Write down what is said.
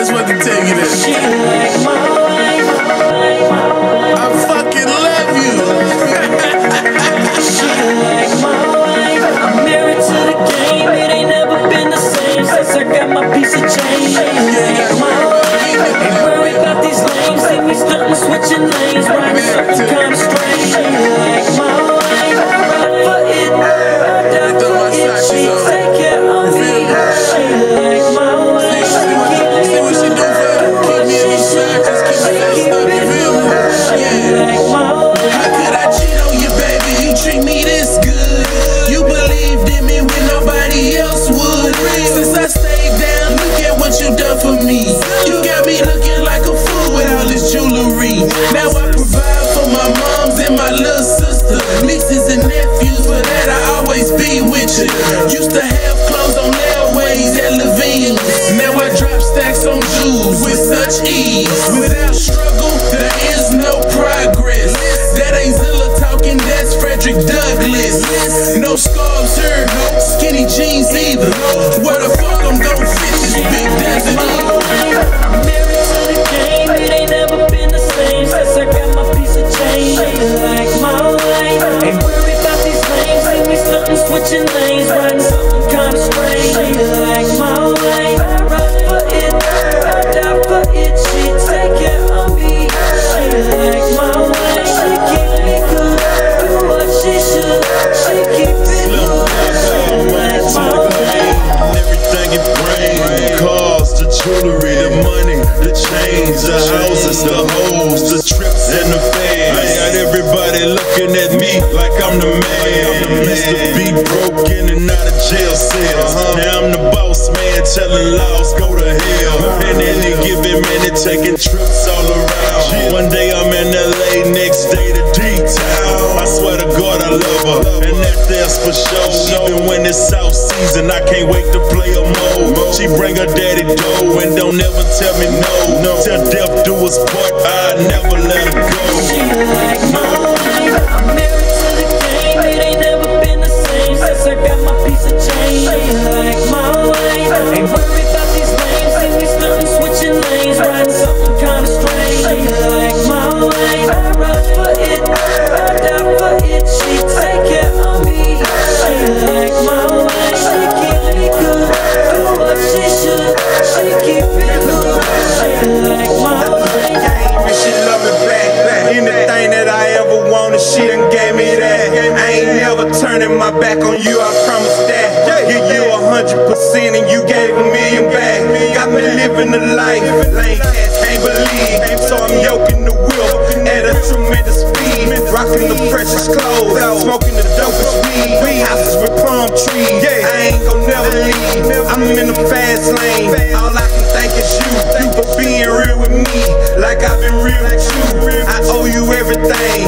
just want to tell you this. She like my wife. I fucking love you. She like my wife. I'm married to the game. It ain't never been the same since I got my piece of change. She like my wife. Ain't worried about these lanes. See me stunting, switching lanes, riding something kinda strange. I provide for my moms and my little sister, nieces and nephews. For that, I always be with you. Used to have clothes on Airways at Levine's. Now I drop stacks on jewels with such ease. Without struggle, there is no I got everybody looking at me like I'm the man. Used to be broken and out of jail cells. Now I'm the boss man, telling laws go to hell. And any given minute, taking trips all around. One day I'm in LA, next day to D-Town. I swear to God I love her, and that that's for sure. Even when it's out season, I can't wait to play. She bring her daddy dough and don't ever tell me no. no. Till death do us part, I never let her go. She like my wife. I'm married to the game. It ain't never been the same since I got my piece of change. She like my. Ain't worried about these lanes. See me stunting, switching lanes, riding something kinda strange. She like my. I ride for it. I die for it. She that I ever wanted, she done gave me that. I ain't never turning my back on you, I promise that. Give you a hundred percent and you gave a million back. Got me living the life. Can't believe. So I'm yoking the wheel at a tremendous speed. Rocking the precious clothes. Smoking the dopest weed. Houses with palm trees. I ain't gon' never leave. I'm in the fast lane. All I Like I've been real. I owe you everything.